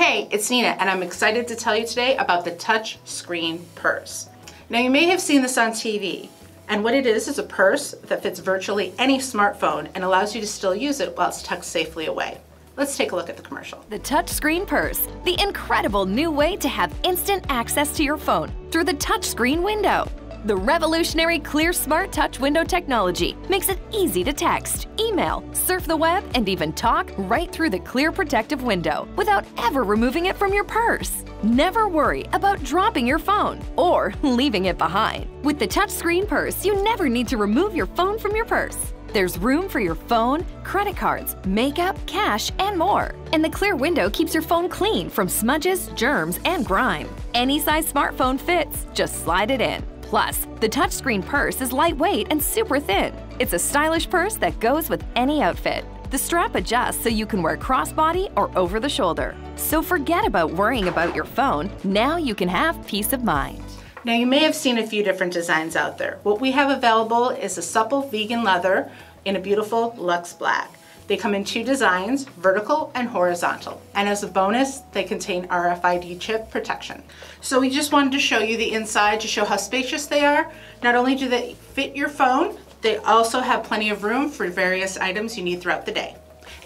Hey, it's Nina and I'm excited to tell you today about the touch screen purse. Now you may have seen this on TV and what it is is a purse that fits virtually any smartphone and allows you to still use it while it's tucked safely away. Let's take a look at the commercial. The touchscreen purse, the incredible new way to have instant access to your phone through the touchscreen window. The revolutionary Clear Smart Touch window technology makes it easy to text, email, surf the web, and even talk right through the clear protective window without ever removing it from your purse. Never worry about dropping your phone or leaving it behind. With the touchscreen purse, you never need to remove your phone from your purse. There's room for your phone, credit cards, makeup, cash, and more. And the clear window keeps your phone clean from smudges, germs, and grime. Any size smartphone fits, just slide it in. Plus, the touchscreen purse is lightweight and super thin. It's a stylish purse that goes with any outfit. The strap adjusts so you can wear crossbody or over the shoulder. So forget about worrying about your phone. Now you can have peace of mind. Now you may have seen a few different designs out there. What we have available is a supple vegan leather in a beautiful luxe black. They come in two designs, vertical and horizontal. And as a bonus, they contain RFID chip protection. So we just wanted to show you the inside to show how spacious they are. Not only do they fit your phone, they also have plenty of room for various items you need throughout the day.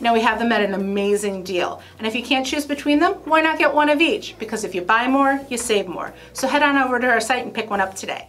Now we have them at an amazing deal. And if you can't choose between them, why not get one of each? Because if you buy more, you save more. So head on over to our site and pick one up today.